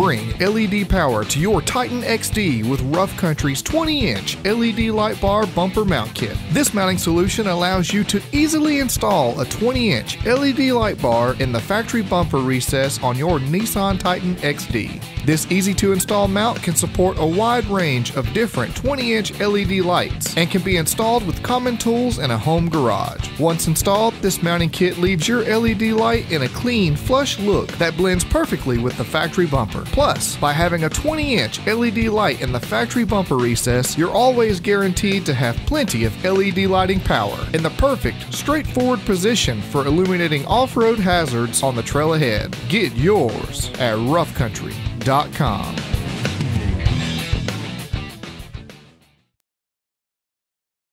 Bring LED power to your Titan XD with Rough Country's 20 inch LED light bar bumper mount kit. This mounting solution allows you to easily install a 20 inch LED light bar in the factory bumper recess on your Nissan Titan XD. This easy to install mount can support a wide range of different 20 inch LED lights and can be installed with common tools in a home garage. Once installed, this mounting kit leaves your LED light in a clean, flush look that blends perfectly with the factory bumper. Plus, by having a 20 inch LED light in the factory bumper recess, you're always guaranteed to have plenty of LED lighting power in the perfect, straightforward position for illuminating off road hazards on the trail ahead. Get yours at roughcountry.com.